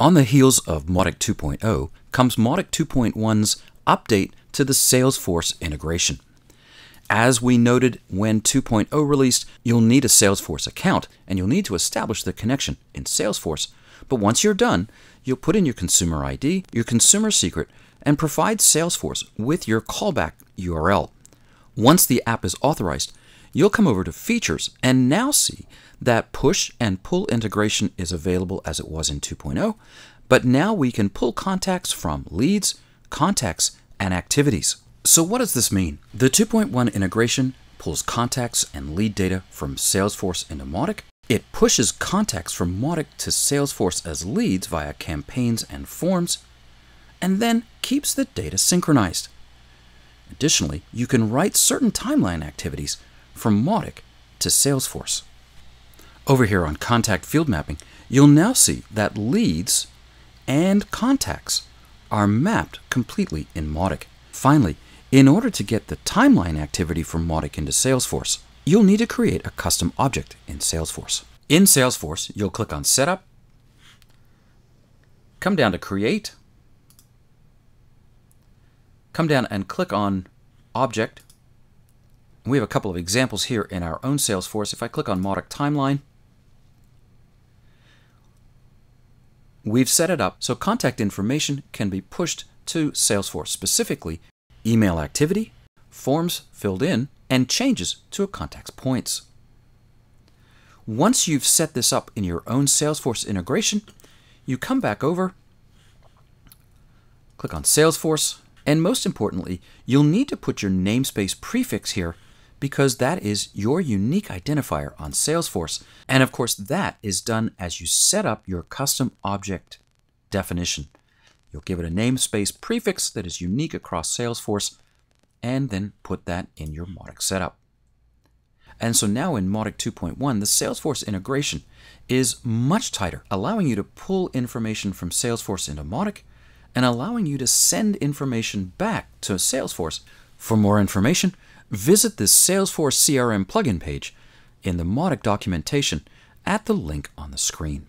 On the heels of Mautic 2.0 comes Mautic 2.1's update to the Salesforce integration. As we noted when 2.0 released, you'll need a Salesforce account and you'll need to establish the connection in Salesforce. But once you're done, you'll put in your consumer ID, your consumer secret, and provide Salesforce with your callback URL. Once the app is authorized, you'll come over to Features and now see that push and pull integration is available as it was in 2.0, but now we can pull contacts from leads, contacts, and activities. So what does this mean? The 2.1 integration pulls contacts and lead data from Salesforce into Mautic. It pushes contacts from Mautic to Salesforce as leads via campaigns and forms, and then keeps the data synchronized. Additionally, you can write certain timeline activities from Mautic to Salesforce. Over here on Contact Field Mapping, you'll now see that leads and contacts are mapped completely in Mautic. Finally, in order to get the timeline activity from Mautic into Salesforce, you'll need to create a custom object in Salesforce. In Salesforce, you'll click on Setup, come down to Create, come down and click on Object. We have a couple of examples here in our own Salesforce. If I click on Mautic Timeline, we've set it up so contact information can be pushed to Salesforce, specifically email activity, forms filled in, and changes to a contact's points. Once you've set this up in your own Salesforce integration, you come back over, click on Salesforce, and most importantly, you'll need to put your namespace prefix here because that is your unique identifier on Salesforce. And of course, that is done as you set up your custom object definition. You'll give it a namespace prefix that is unique across Salesforce, and then put that in your Mautic setup. And so now in Mautic 2.1, the Salesforce integration is much tighter, allowing you to pull information from Salesforce into Mautic and allowing you to send information back to Salesforce. For more information, visit the Salesforce CRM plugin page in the Mautic documentation at the link on the screen.